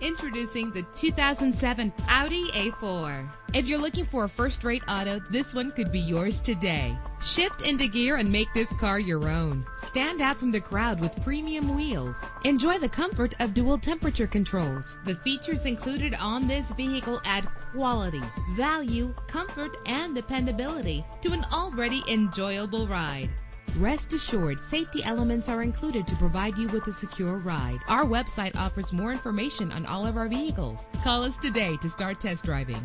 Introducing the 2007 Audi A4. If you're looking for a first-rate auto, this one could be yours today. Shift into gear and make this car your own. Stand out from the crowd with premium wheels. Enjoy the comfort of dual temperature controls. The features included on this vehicle add quality, value, comfort, and dependability to an already enjoyable ride. Rest assured, safety elements are included to provide you with a secure ride. Our website offers more information on all of our vehicles. Call us today to start test driving.